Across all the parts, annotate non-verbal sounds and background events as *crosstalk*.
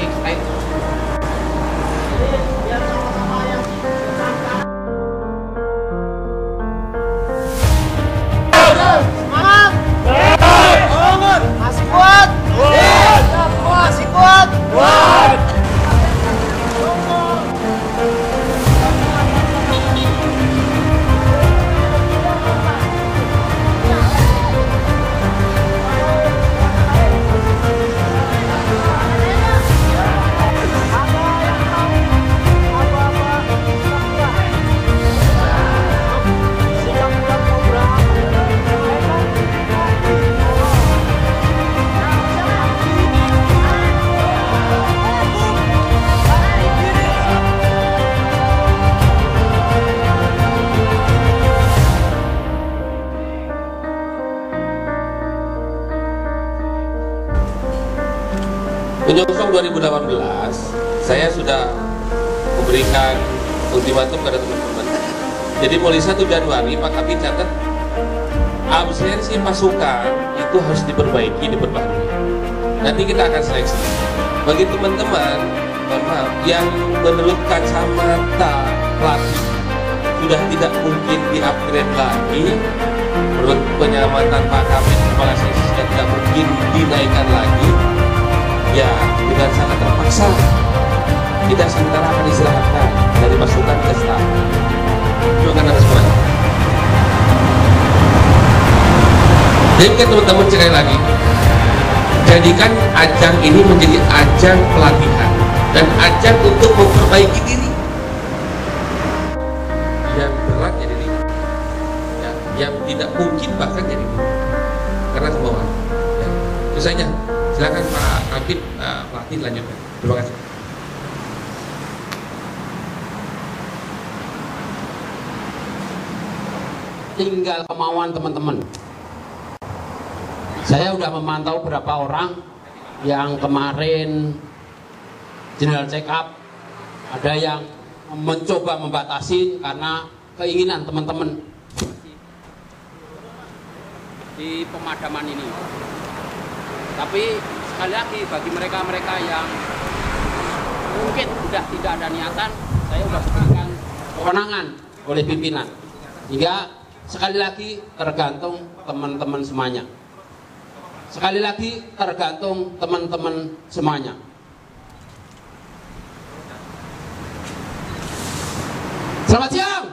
nanti kasih 2018, saya sudah memberikan ultimatum kepada teman-teman. Jadi mulai 1 Januari Pak Kapit catat absensi pasukan itu harus diperbaiki, diperbaiki. Nanti kita akan seleksi. Bagi teman-teman, maaf, yang menurut kacamata pelatih sudah tidak mungkin di-upgrade lagi, menurut penyelamatan Pak Kapit kepala seksi sudah tidak mungkin dinaikkan lagi, ya dengan sangat terpaksa Kita sementara akan istirahatkan dari pasukan ke staff. Terima kasih semuanya. Jadi teman-teman sekali lagi, jadikan ajang ini menjadi ajang pelatihan dan ajang untuk memperbaiki diri. Yang berat jadi ringan, ya, yang tidak mungkin bahkan jadi mudah. karena ke bawah. Ya. Itu. Silakan Pak Kabit uh, pelatih lanjutkan. Terima kasih. tinggal kemauan teman-teman. Saya sudah memantau beberapa orang yang kemarin general check up, ada yang mencoba membatasi karena keinginan teman-teman di pemadaman ini. Tapi sekali lagi bagi mereka-mereka yang mungkin sudah tidak ada niatan, saya sudah berikan kewenangan oleh pimpinan. Hingga sekali lagi tergantung teman-teman semuanya. Sekali lagi tergantung teman-teman semuanya. Selamat siang.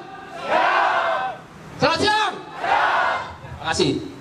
Selamat siang. Terima kasih.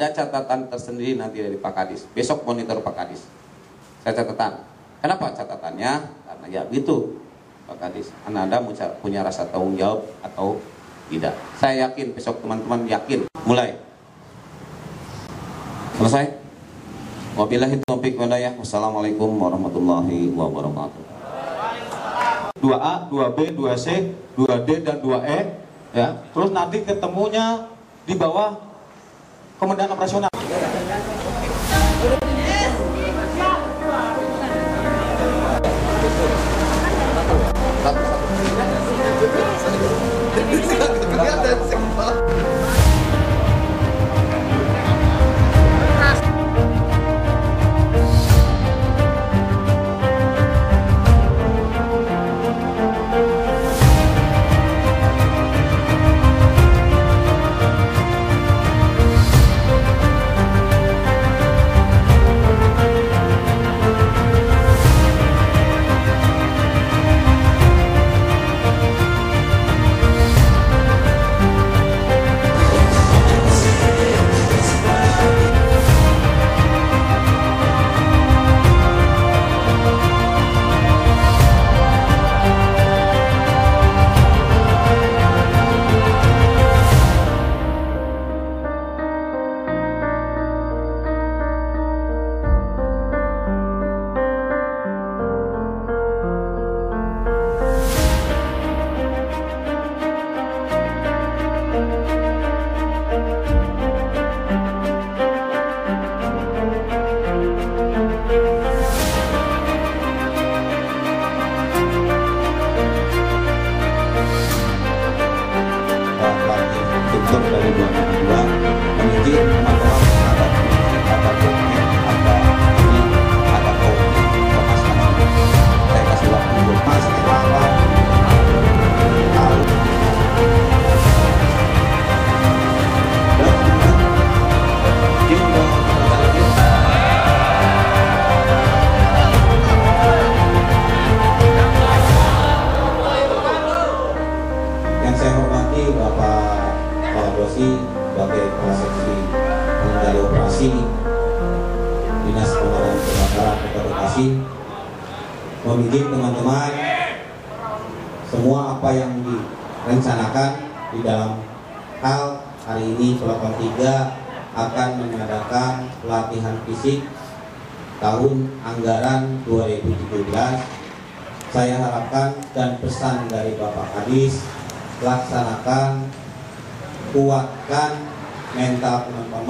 Ada catatan tersendiri nanti dari Pak Kadis. Besok monitor Pak Kadis. Saya catatan. Kenapa catatannya? Karena ya gitu Pak Kadis. Anda, punya rasa tanggung jawab atau tidak. Saya yakin besok teman-teman yakin. Mulai. Selesai? Wabillahi taufiq walhidayah. Wassalamualaikum warahmatullahi wabarakatuh. 2A, 2B, 2C, 2D dan 2E ya. Terus nanti ketemunya di bawah Komandan Operasional. *laughs*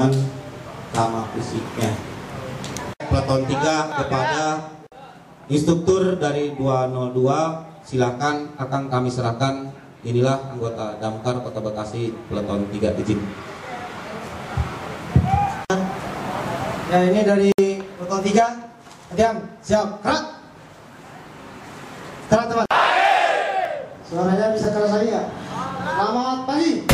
teman-teman sama fisiknya. Peleton 3 kepada instruktur dari 202 silakan akan kami serahkan. Inilah anggota Damkar Kota Bekasi Peleton 3 izin Ya ini dari Peleton 3 Diam, siap, gerak Gerak teman. Suaranya bisa keras lagi ya Selamat pagi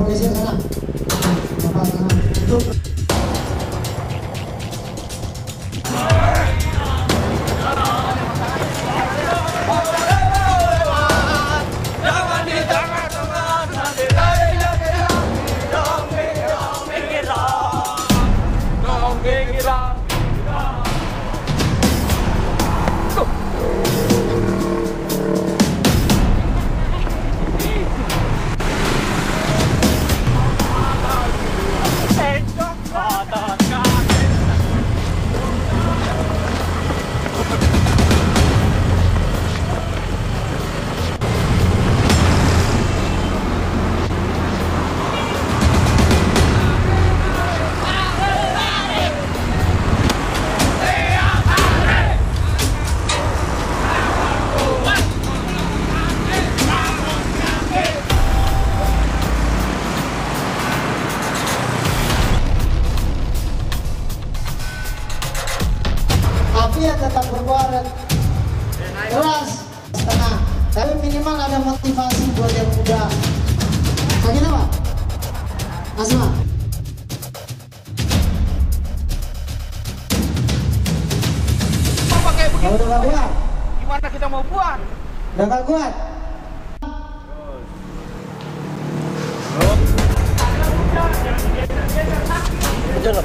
ok 现在开始一二走 nggak mau buat. Udah gak kuat Betul nggak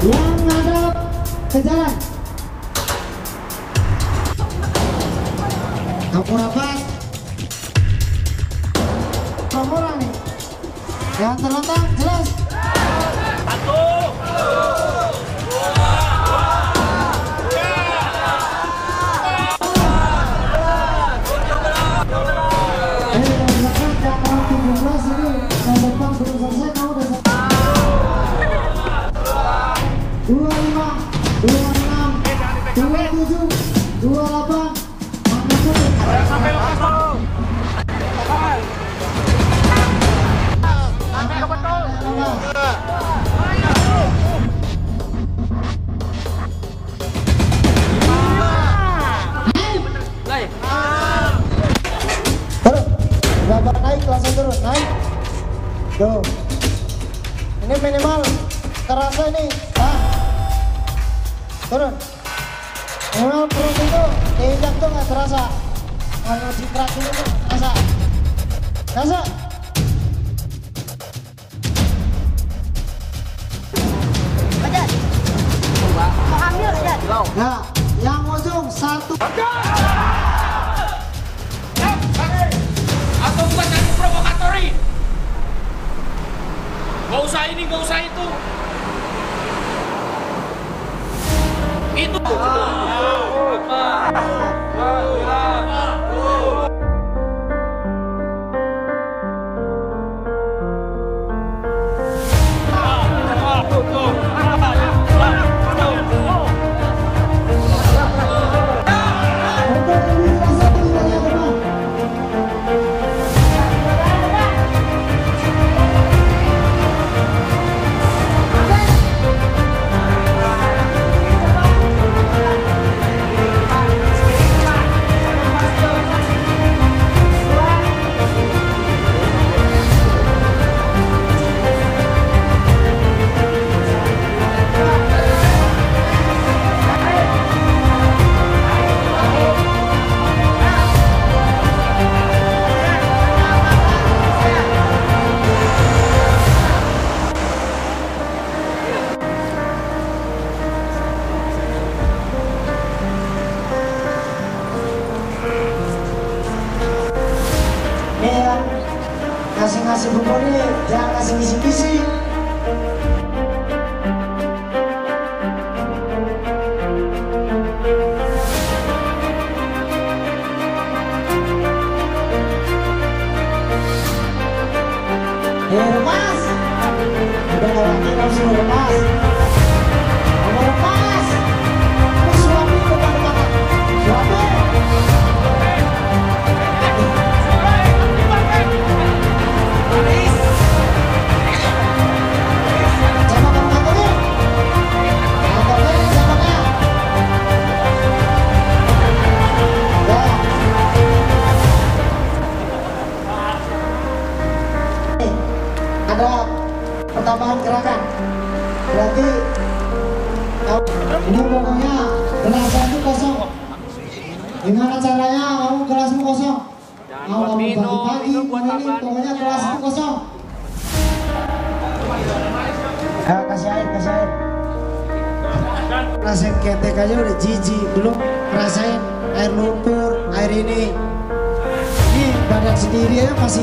Yang ke jalan. Yang terlentang jelas naik tuh ini minimal terasa ini. Ah, turun. Minimal perut itu diinjak tuh nggak terasa kalau citrat ini tuh terasa terasa Ajat, mau ambil Ajat? Nah, yang ujung satu. Ajar! usah ini nggak usah itu itu oh. Oh. Oh. oh, oh. Badan sendiri ya masih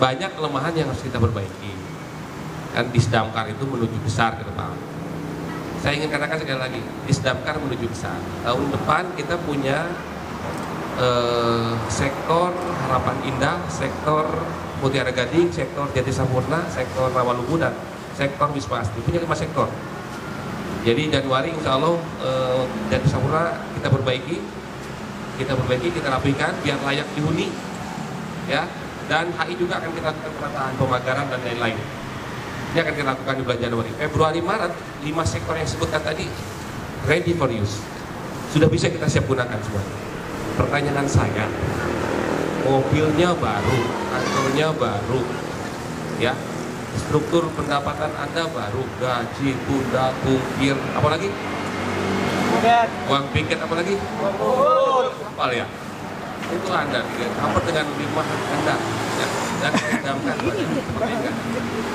banyak kelemahan yang harus kita perbaiki kan disdamkar itu menuju besar ke depan saya ingin katakan sekali lagi disdamkar menuju besar tahun depan kita punya eh, sektor harapan indah, sektor Mutiara Gading, sektor Jati Sampurna, sektor Rawalubu dan sektor Wisma Asri. Punya lima sektor. Jadi Januari insya Allah eh, Jati Sampurna kita perbaiki, kita perbaiki, kita rapikan biar layak dihuni, ya. Dan HI juga akan kita lakukan penataan pemagaran dan lain-lain. Ini akan kita lakukan di bulan Januari. Februari, Maret, lima sektor yang disebutkan tadi ready for use. Sudah bisa kita siap gunakan semua. Pertanyaan saya mobilnya baru kantornya baru ya? Struktur pendapatan anda baru gaji tunda tungkir apalagi? Uang piket apalagi? Apa ya? Itu anda cover dengan lima anda dan seperti enggak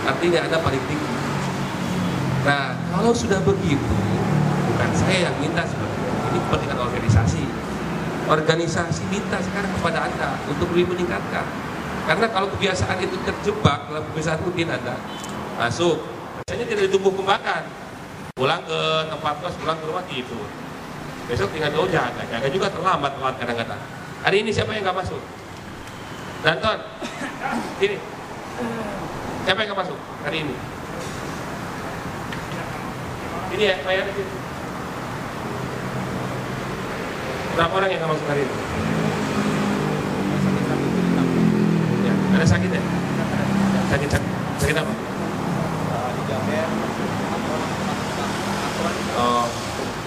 artinya anda paling tinggi nah kalau sudah begitu bukan saya yang minta sebenarnya ini kepentingan organisasi organisasi minta sekarang kepada Anda untuk lebih meningkatkan. Karena kalau kebiasaan itu terjebak dalam kebiasaan rutin Anda, masuk, biasanya tidak ditumbuh kembangkan. Pulang ke tempat kos, pulang ke rumah gitu. Besok tinggal oh jaga, jaga juga terlambat kadang-kadang. Hari ini siapa yang nggak masuk? Danton, ini. Siapa yang masuk hari ini? Ini ya, saya. Berapa orang yang nggak masuk hari ini? Ya, ada sakit ya? Sakit sakit, sakit apa? Oh,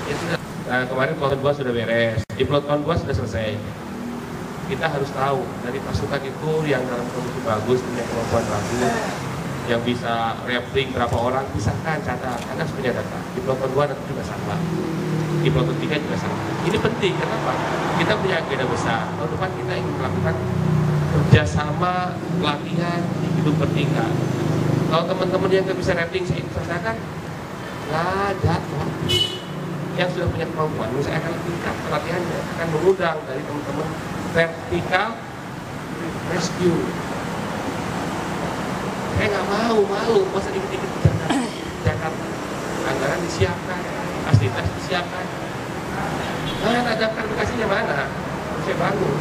ya sudah. Nah, kemarin plot 2 sudah beres. Di plot 2 sudah selesai. Kita harus tahu dari pasukan itu yang dalam kondisi bagus punya kemampuan bagus, yang bisa replik berapa orang, pisahkan catat, karena punya data. Di plot 2 nanti juga sama di plotot 3 juga sama. Ini penting, kenapa? Kita punya agenda besar. Tahun depan kita ingin melakukan kerjasama pelatihan di gedung bertingkat. Kalau teman-teman yang nggak bisa rating saya katakan, lah jatuh. Yang sudah punya kemampuan, saya akan tingkat pelatihannya, akan mengundang dari teman-teman vertikal rescue. Saya nggak mau, malu, masa dikit-dikit di Jakarta. Anggaran disiapkan, fasilitas disiapkan. Nah, ada mana? Saya bangun.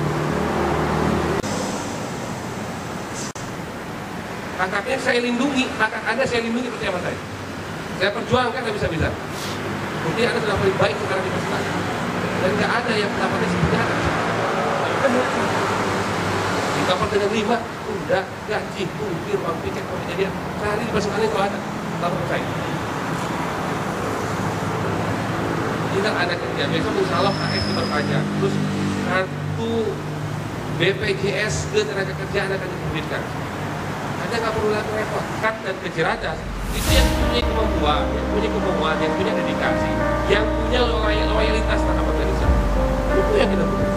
Kakaknya saya lindungi, kakak Anda saya lindungi percaya sama saya. Saya perjuangkan nggak bisa bisa. Bukti Anda sudah paling baik sekarang di masyarakat. Dan nggak ada yang pendapatnya seperti. Di cover dengan lima, udah gaji, tungkir, uang piket, uang kejadian. Cari di pasukan itu ada. Tahu saya. tidak ada kerja besok Allah KS diperpanjang. Terus kartu BPJS ke tenaga kerjaan akan diterbitkan anda nggak perlu lagi repot. Kat dan kecerdasan itu yang punya kemampuan yang punya kemampuan yang punya dedikasi yang punya loyalitas terhadap organisasi itu yang kita butuh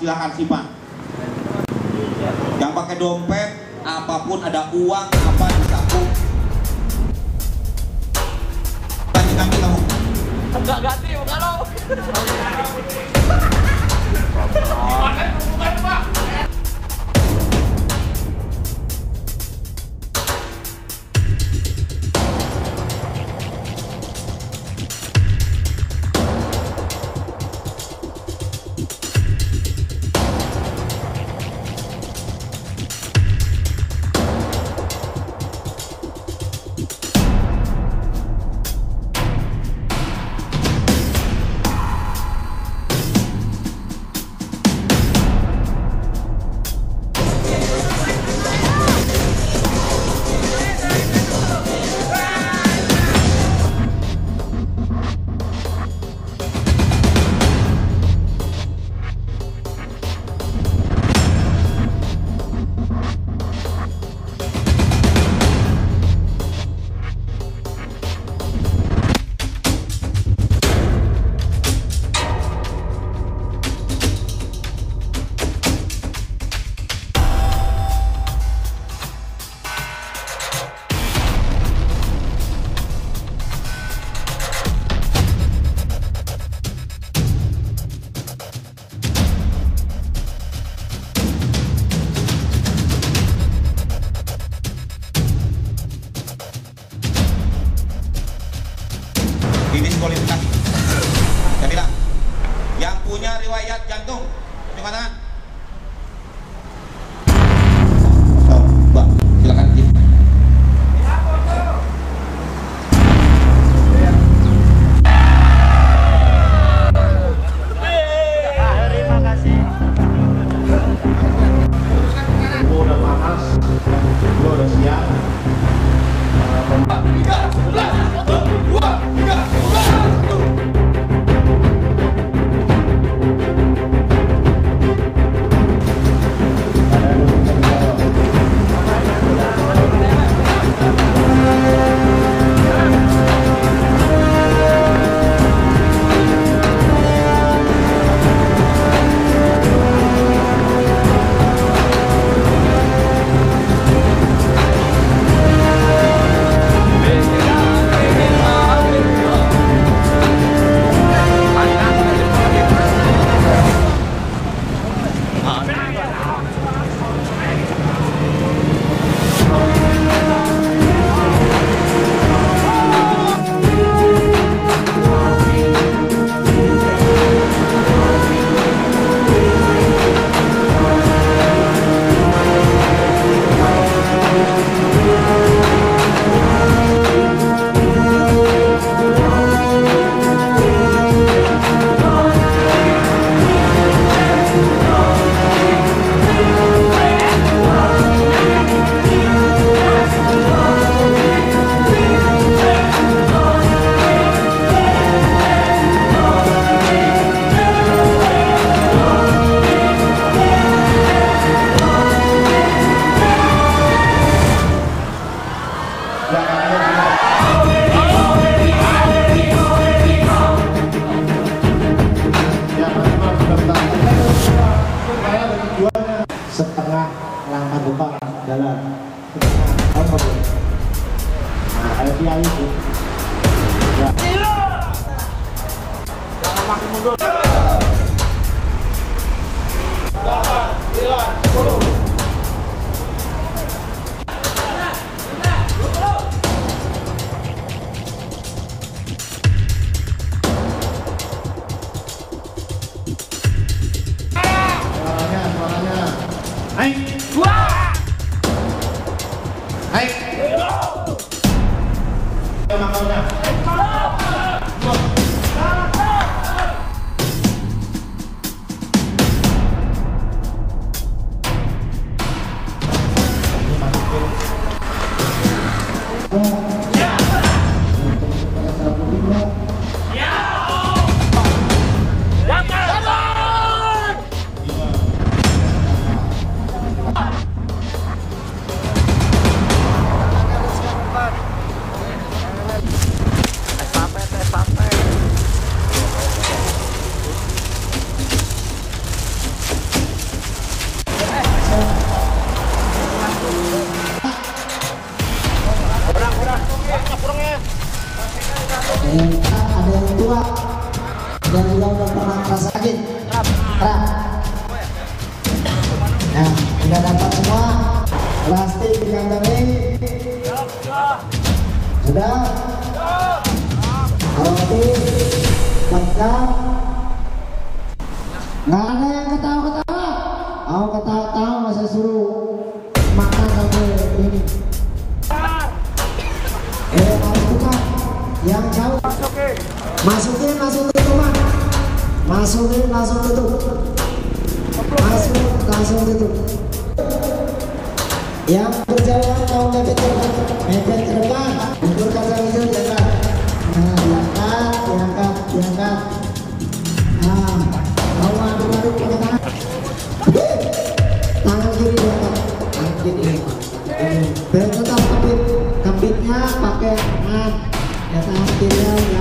silahkan simpan yang pakai dompet apa pun ada uang apa di saku ganti kami kamu. Enggak ganti bukan lo pak.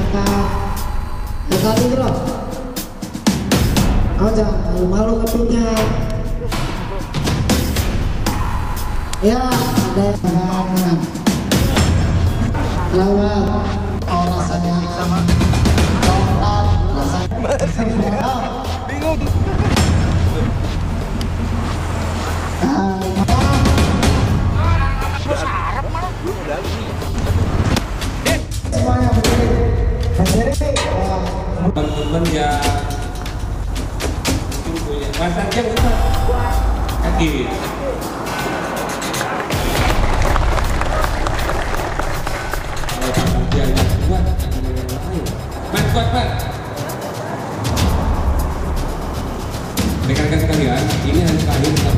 Ya tadi bro oh jangan malu-malu kebitnya ya ada yang tangan lewat. Oh rasanya sama rasanya bingung semuanya teman-teman yang mungkin punya masa aja kita kaki. Kalau ada yang lain. Mat, kuat, Mat rekan-rekan sekalian ini hari terakhir kita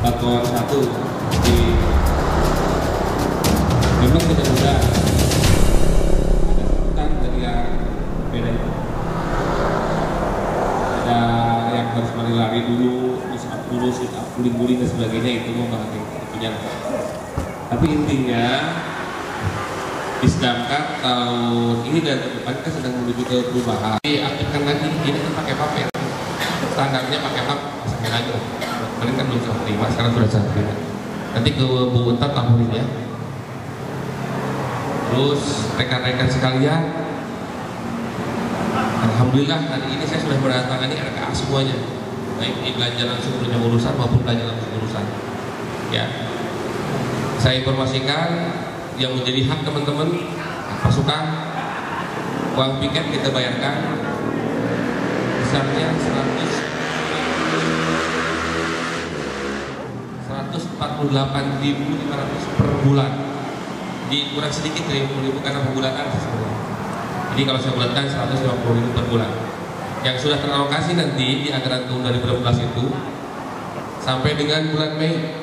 Batuan satu di memang tidak mudah lari-lari dulu push up dulu sit up guling-guling dan sebagainya itu mau nggak punya. Tapi intinya Isdamkar tahun ini dan depan kita sedang menuju ke perubahan. Diaktifkan lagi ini kan pakai paper standarnya pakai map pasangin lagi kemarin kan belum serah terima sekarang sudah terima. Nanti ke Bu Untar tampilin ya. Terus rekan-rekan sekalian, Alhamdulillah hari ini saya sudah mendatangani RKA semuanya, baik di belanja langsung punya urusan maupun belanja langsung urusan. Ya, saya informasikan yang menjadi hak teman-teman pasukan uang piket kita bayarkan besarnya 100 148.500 per bulan dikurang sedikit dari 50 ribu karena pembulanan. Jadi kalau saya bulatkan 150 ribu per bulan. Yang sudah teralokasi nanti di anggaran tahun 2012 itu sampai dengan bulan Mei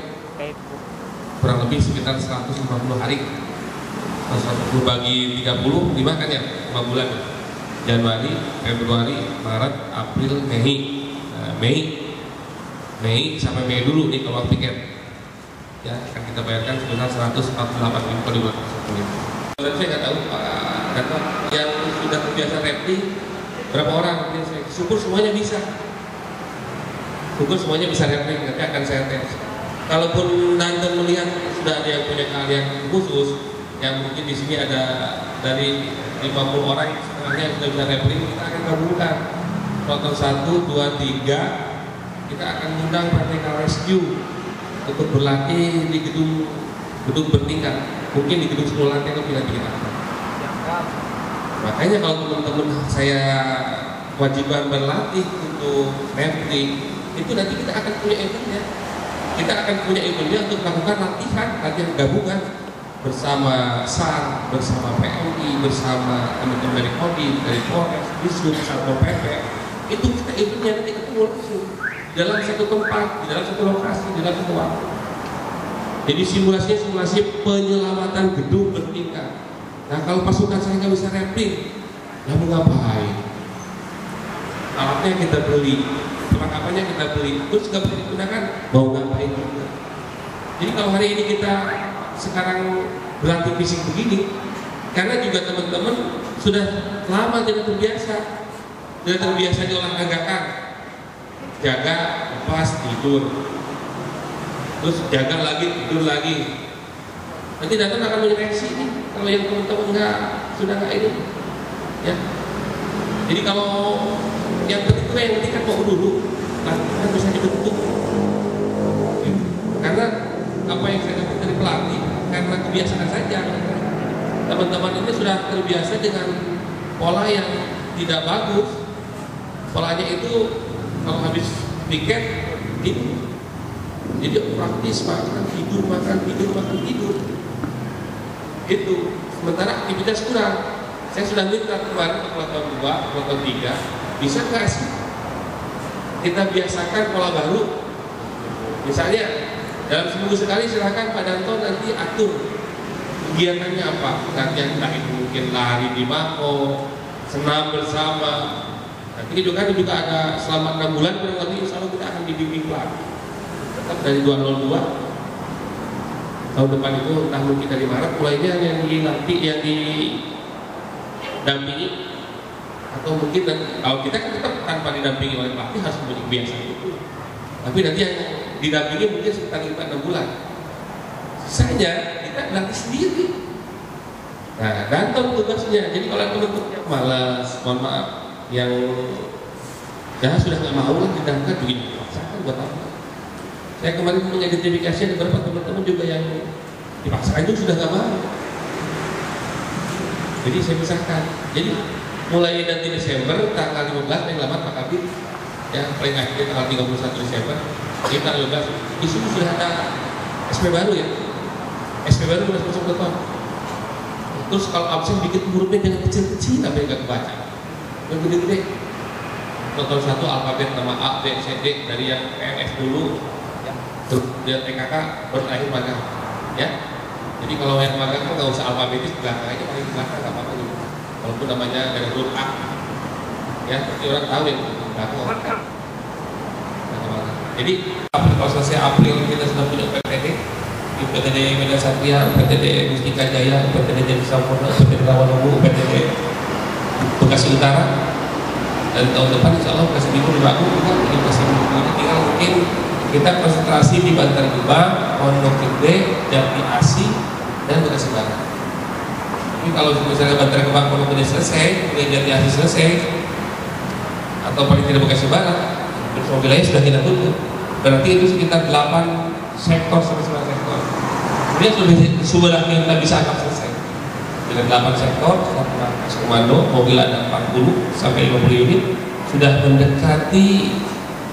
kurang lebih sekitar 150 hari. Kalau 150 bagi 30 lima kan ya 5 bulan. Januari, Februari, Maret, April, Mei. Nah, Mei Mei sampai Mei dulu nih kalau tiket ya akan kita bayarkan sebesar 148 ribu dan saya nggak tahu Pak Gatot yang sudah terbiasa repli berapa orang? Saya syukur semuanya bisa. Syukur semuanya bisa repli nanti akan saya tes. Kalaupun nanti melihat sudah ada yang punya keahlian khusus yang mungkin di sini ada dari 50 orang yang sudah bisa repli kita akan gabungkan. Proton 1, 2, 3 kita akan undang Merdeka Rescue untuk berlatih di gedung gedung bertingkat mungkin di gedung 10 lantai lebih lagi kita makanya kalau teman-teman saya kewajiban berlatih untuk rafting itu nanti kita akan punya eventnya kita akan punya eventnya untuk melakukan latihan latihan gabungan bersama SAR, bersama PMI, bersama teman-teman dari Kodim, dari Polres, Disub, Satpol PP itu kita eventnya nanti ketemu langsung dalam satu tempat, di dalam satu lokasi, di dalam satu waktu. Jadi simulasinya simulasi penyelamatan gedung bertingkat nah kalau pasukan saya nggak bisa rapping lalu ngapain? alatnya kita beli perlengkapannya kita beli terus nggak bisa digunakan. Mau ngapain juga? Jadi kalau hari ini kita sekarang berlatih fisik begini karena juga teman-teman sudah lama tidak terbiasa. Tidak terbiasa diolahragakan jaga lepas tidur. Terus jaga lagi tidur lagi nanti datang akan menyeleksi ini. Kalau yang teman-teman nggak sudah nggak ini. Ya. Jadi kalau yang penting itu yang penting kan mau dulu latihan bisa dibentuk Gitu. karena apa yang saya dapat dari pelatih karena kebiasaan saja. Teman-teman ini sudah terbiasa dengan pola yang tidak bagus. Polanya itu kalau habis tiket tidur. Jadi praktis makan tidur makan tidur makan tidur itu sementara aktivitas kurang. Saya sudah minta kemarin ke peloton 2, peloton 3 bisa nggak sih kita biasakan pola baru? Misalnya dalam seminggu sekali silahkan Pak Danto nanti atur kegiatannya apa. Latihan entah itu mungkin lari di mako senam bersama. Nanti juga kan juga ada selama enam bulan kurang lebih kita akan dibimbing lagi. Tetap dari 202 tahun depan itu entah mungkin dari Maret mulainya yang dilatih yang didampingi. Atau mungkin nanti, kalau kita kan tetap tanpa didampingi oleh pelatih harus menjadi kebiasaan itu. Tapi nanti yang didampingi mungkin sekitar 5-6 bulan. Sisanya kita latih sendiri. Nah gantung tugasnya. Jadi kalau teman-teman yang malas mohon maaf. Yang ya sudah nggak mau lah didamkan begini paksakan buat apa saya kemarin mengidentifikasi ada beberapa teman-teman juga yang dipaksakan itu sudah nggak mau. Jadi saya pisahkan. Jadi mulai nanti Desember tanggal 15 paling lambat Pak Kabit ya paling akhir tanggal 31 Desember ini tanggal 15 isu sudah ada SP baru ya. SP baru sudah masuk beton terus kalau absen bikin hurufnya dengan kecil-kecil tapi nggak kebaca? Yang gede-gede. Contoh satu alfabet nama A, B, C, D dari yang PNS dulu dia TKK berakhir magang ya. Jadi kalau yang magang nggak usah alfabetis belakang aja paling belakang nggak apa-apa gitu walaupun namanya dari huruf A. Ya tapi orang tahu yang belakang orang jadi kalau selesai April kita sudah punya PPD UPTD Medan Satria, UPTD Mustika Jaya, UPTD Jadi Sampurna, UPTD Rawanubu, UPTD Bekasi Utara. Dan tahun depan insya Allah Bekasi Timur dibangun juga. Di Bekasi Timur ini tinggal mungkin kita konsentrasi di Bantar Gebang, Pondok Gede, Jati Asi, dan Bekasi Barat. Tapi kalau misalnya Bantar Gebang, Pondok Gede selesai, kemudian Jati Asi selesai atau paling tidak Bekasi Barat semua wilayah sudah kita tutup berarti itu sekitar 8 sektor sampai 9 sektor. Lebih sumber yang kita bisa angkat selesai. Dengan 8 sektor satu komando mobil ada 40 sampai 50 unit sudah mendekati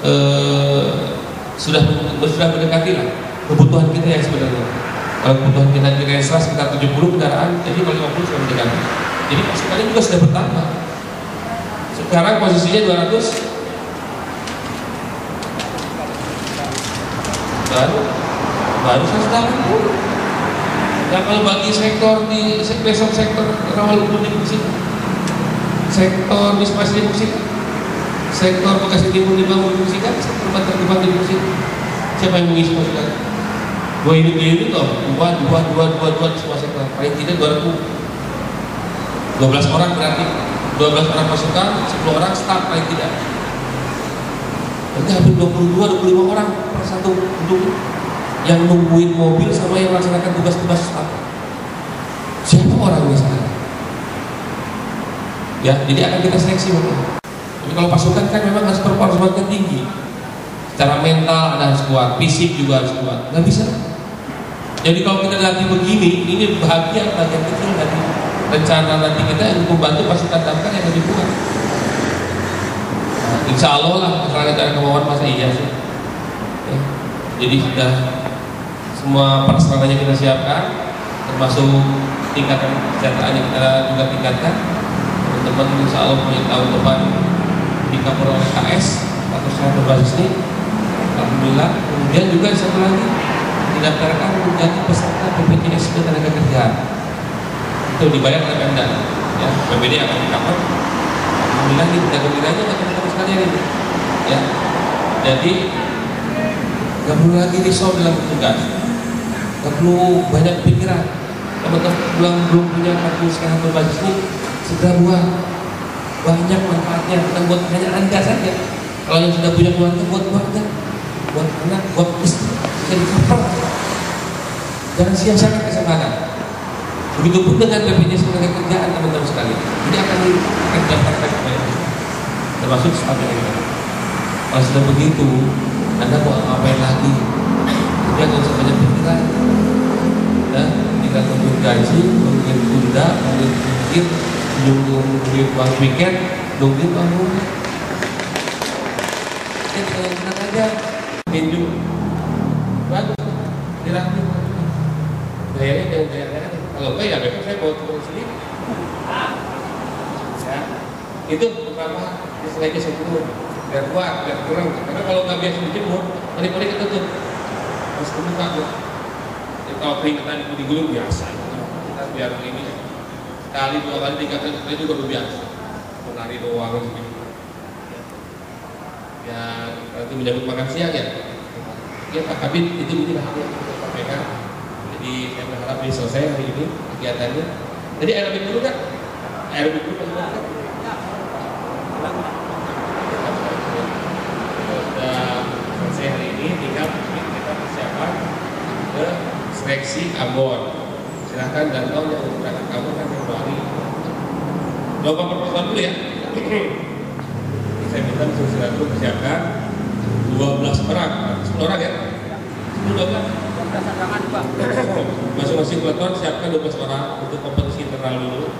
eh, sudah sudah mendekati lah kebutuhan kita yang sebenarnya. Kalau kebutuhan kita di Resra sekitar 70 kendaraan jadi kalau 50 sudah mendekati. Jadi pasukannya juga sudah bertambah. Sekarang posisinya 200 baru baru 180 Nah kalau bagi sektor di besok sektor Rawalumbu di musik, sektor Wismas di musik, sektor Bekasi Timur di bangun di musik, sektor Gebang di musik, siapa yang mengisi pasukan? Dua ini dua ini loh, dua dua dua dua dua di semua sektor, paling tidak dua ribu, dua belas orang berarti, dua belas orang pasukan, sepuluh orang staff paling tidak. Berarti hampir dua puluh dua, dua puluh lima orang per satu penduduk yang nungguin mobil sama yang melaksanakan tugas-tugas staf. Siapa orangnya sekarang? Ya, jadi akan kita seleksi mungkin. Tapi kalau pasukan kan memang harus performa tinggi. Secara mental ada harus kuat, fisik juga harus kuat. Nggak bisa. Jadi kalau kita latih begini, ini bahagia bagian kecil dari rencana nanti kita untuk membantu pasukan damkar yang lebih kuat. Nah, insya Allah lah keterangan dari kemauan masa iya sih. Ya. Jadi sudah semua prasarananya kita siapkan, termasuk tingkatan kesejahteraan yang kita juga tingkatkan. Teman-teman insya Allah punya tahun depan di kapal oleh KS atau secara berbasis ini. Alhamdulillah. Kemudian juga satu lagi didaftarkan menjadi peserta BPJS Ketenagakerjaan itu dibayar oleh Pemda. Ya PBD akan dikawal Alhamdulillah ini tenaga kerjanya teman-teman sekalian ini. Ya. Jadi nggak perlu lagi risau dalam tugas nggak perlu banyak pikiran. Teman-teman belum belum punya kartu sekarang berbasis ini segera buat banyak manfaatnya. Bukan buat hanya anda saja. Kalau yang sudah punya keluarga buat keluarga. Buat anak buat istri. Jadi cover jangan sia-siakan kesempatan begitupun dengan BPJS tenaga kerjaan teman-teman sekalian ini akan didaftarkan kepada termasuk yang kita kalau sudah begitu anda mau ngapain lagi? Dia nggak usah banyak pikiran ya tinggal tunggu gaji mungkin tunda mungkin mikir nunggu duit uang weekend nungguin uang rumah ya tinggal tenang aja. Tinju bagus. Dilatih. Gayanya jangan gaya kalau enggak ya besok saya bawa turun sini. Ya. Itu pertama sengaja turun. Biar kuat biar kurang. Karena kalau nggak biasa dijemur paling-paling ketutup. Harus terbuka tuh. Ya, kalau keringetan itu digulung biasa. Kita biar ini sekali dua kali tiga kali sekali juga udah biasa. Menari doang gitu. Ya nanti menyambut makan siang ya. Ya Pak Kabit itu ini yang kita sampaikan jadi saya berharap ini selesai hari ini kegiatannya. Jadi aerobik dulu kan dulu kan sudah selesai hari ini tinggal kita persiapan seleksi Ambon. Silahkan Danau yang berangkat ke Ambon kan Februari lomba pertemuan dulu ya? Saya minta sudah itu persiapkan 12 orang 10 orang ya? 10 12 masing-masing peleton siapkan 12 orang untuk kompetisi internal dulu.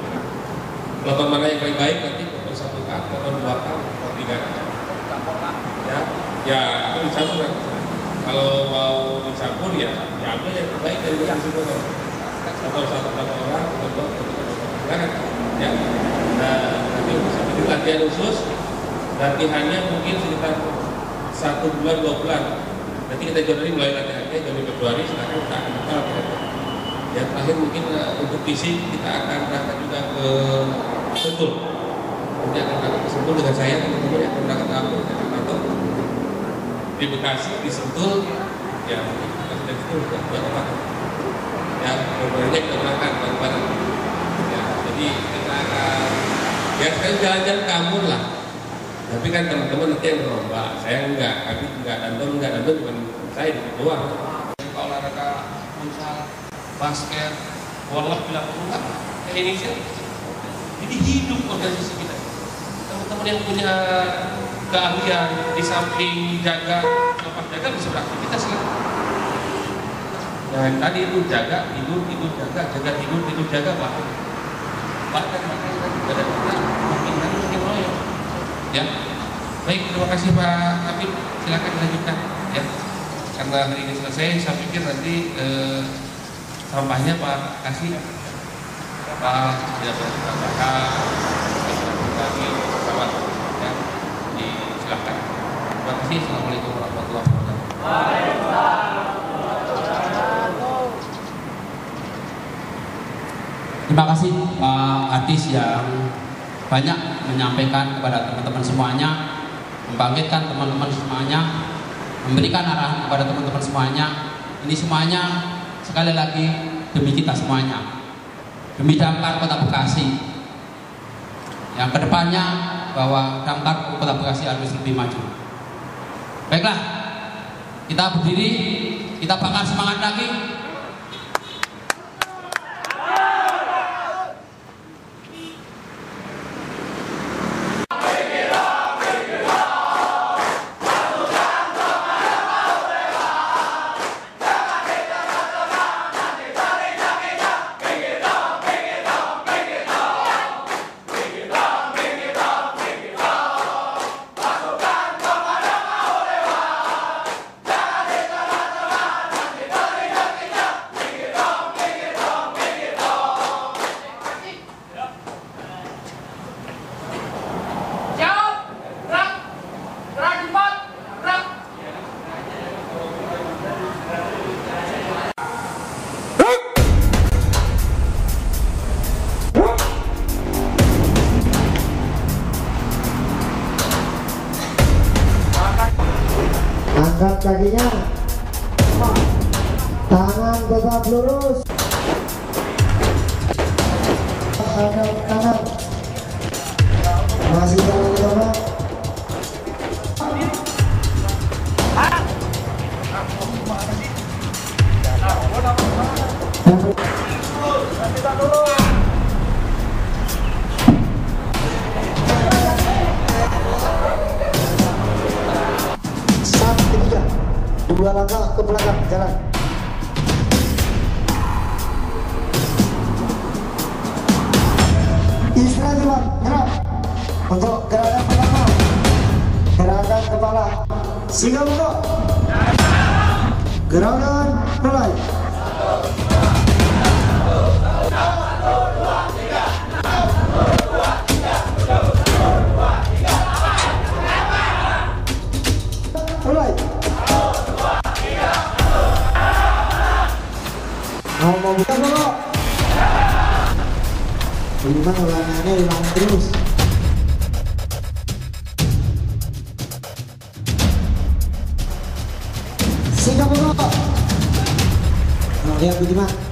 Peleton mana yang paling baik? Nanti peleton satu K, peleton dua K, peleton tiga K. Ya, ya itu dicampur kan kalau mau dicampur ya diambil yang terbaik dari masing peleton atau satu satu orang, peleton dua, peleton kan ya nah seperti latihan khusus latihannya mungkin sekitar satu bulan dua bulan nanti kita Januari mulai latihannya Januari Februari silahkan kita akan latihannya yang terakhir mungkin uh, untuk fisik kita akan berangkat juga ke Sentul nanti akan berangkat ke Sentul dengan saya teman-teman yang berangkat ke Ambon dan Jakarta di Bekasi di Sentul ya kita sudah itu sudah buat ya beberapa kita berangkat bareng-bareng kita akan ya jalan-jalan ke Ambon lah. Tapi kan teman-teman nanti yang berlomba saya enggak. Tapi enggak danton enggak danton cuma saya di doang. Olahraga futsal basket bola bila perlu ini sih. Jadi hidup organisasi kita. Teman-teman yang punya keahlian di samping jaga lepas jaga bisa beraktivitas lah. Yang tadi itu jaga tidur tidur jaga jaga tidur tidur jaga bahkan kita makin hari makin ya. Baik terima kasih Pak Habib. Silakan dilanjutkan ya. Karena hari ini selesai saya pikir nanti eh, sampahnya Pak kasih. Pak tidak bakar lagi pesawat ya. Di silakan. Terima kasih. Assalamualaikum warahmatullahi wabarakatuh. Terima kasih Pak Atis yang banyak menyampaikan kepada teman-teman semuanya, membangkitkan teman-teman semuanya, memberikan arahan kepada teman-teman semuanya. Ini semuanya sekali lagi demi kita semuanya, demi damkar Kota Bekasi. Yang ke depannya bahwa damkar Kota Bekasi harus lebih maju. Baiklah, kita berdiri, kita bakar semangat lagi. mau buka ulangannya ulang terus. Singkat belum? Lihat Budiman.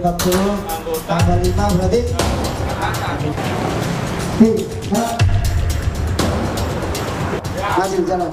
backup dulu tanggal 5 berarti? Masih jalan.